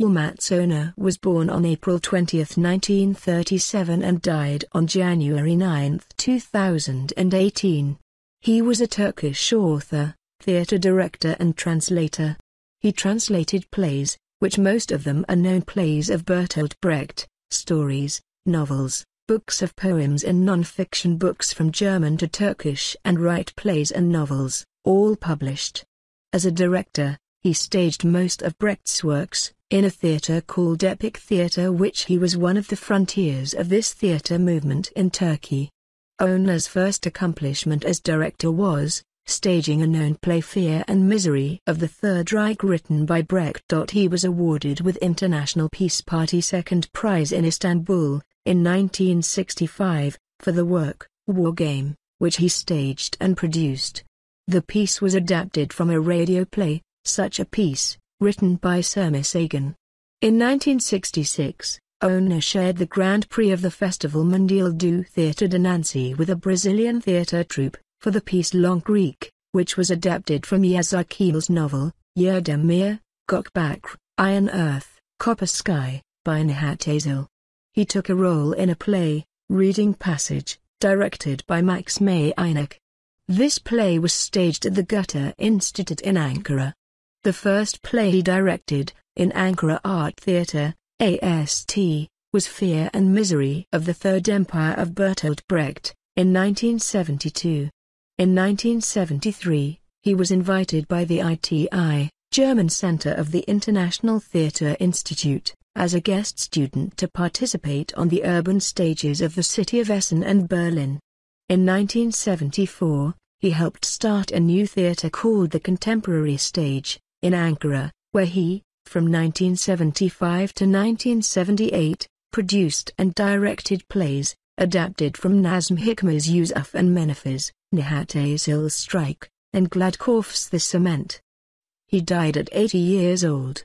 Onay was born on April 20, 1937 and died on January 9, 2018. He was a Turkish author, theatre director and translator. He translated plays, which most of them are known plays of Bertolt Brecht, stories, novels, books of poems and non-fiction books from German to Turkish and write plays and novels, all published. As a director, he staged most of Brecht's works, in a theatre called Epic Theatre which he was one of the frontiers of this theatre movement in Turkey. Onay's first accomplishment as director was, staging a known play Fear and Misery of the Third Reich written by Brecht. He was awarded with International Peace Party Second Prize in Istanbul, in 1965, for the work, War Game, which he staged and produced. The piece was adapted from a radio play, Such a Piece, written by Sirmis Sagan. In 1966, Onay shared the Grand Prix of the Festival Mondial du Theatre de Nancy with a Brazilian theatre troupe, for the piece Long Greek, which was adapted from Yazık novel, Yerdemir, Gökbakır, Iron Earth, Copper Sky, by Nihat Azil. He took a role in a play, Reading Passage, directed by Max May Einak. This play was staged at the Goethe Institute in Ankara. The first play he directed, in Ankara Art Theatre, AST, was Fear and Misery of the Third Empire of Bertolt Brecht, in 1972. In 1973, he was invited by the ITI, German Center of the International Theatre Institute, as a guest student to participate on the urban stages of the city of Essen and Berlin. In 1974, he helped start a new theatre called the Contemporary Stage, in Ankara, where he, from 1975 to 1978, produced and directed plays, adapted from Nazım Hikmet's Yusuf and Menofis, Nihat Azil's Strike, and Gladkov's The Cement. He died at 80 years old.